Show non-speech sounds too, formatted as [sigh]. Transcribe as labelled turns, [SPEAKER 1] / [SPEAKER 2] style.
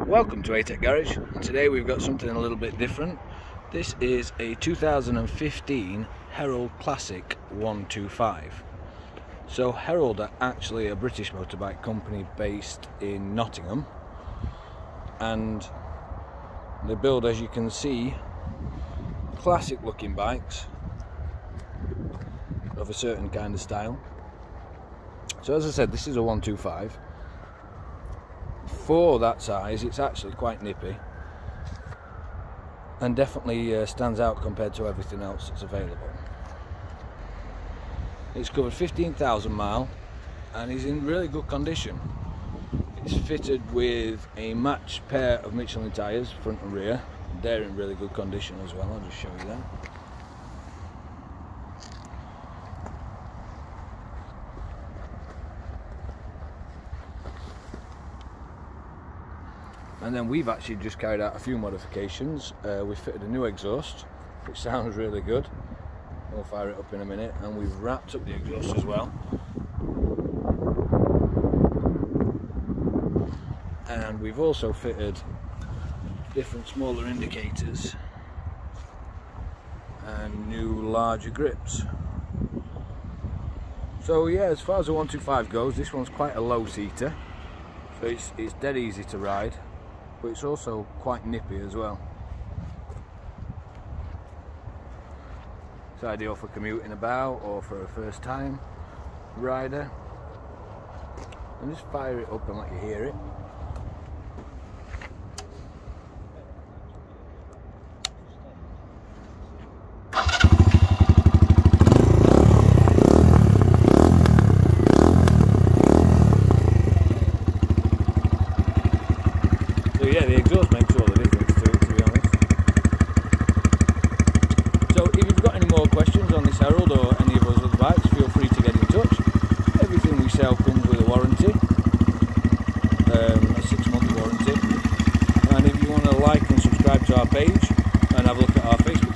[SPEAKER 1] Welcome to ATEC Garage. And today we've got something a little bit different. This is a 2015 Herald Classic 125. So Herald are actually a British motorbike company based in Nottingham and they build as you can see classic looking bikes of a certain kind of style. So as I said this is a 125 for that size it's actually quite nippy and definitely uh, stands out compared to everything else that's available. It's covered 15,000 mile and is in really good condition. It's fitted with a matched pair of Michelin tyres, front and rear. They're in really good condition as well, I'll just show you them. And then we've actually just carried out a few modifications. Uh, we fitted a new exhaust which [laughs] sounds really good. We'll fire it up in a minute. And we've wrapped up the exhaust as well. And we've also fitted different smaller indicators and new larger grips. So yeah as far as the 125 goes this one's quite a low seater. So it's, it's dead easy to ride but it's also quite nippy as well. It's ideal for commuting about or for a first time rider. And just fire it up and let you hear it. So yeah, the exhaust makes all the difference to it, to be honest. So if questions on this Herald or any of those other bikes, feel free to get in touch. Everything we sell comes with a warranty, um, a six month warranty. And if you want to like and subscribe to our page and have a look at our Facebook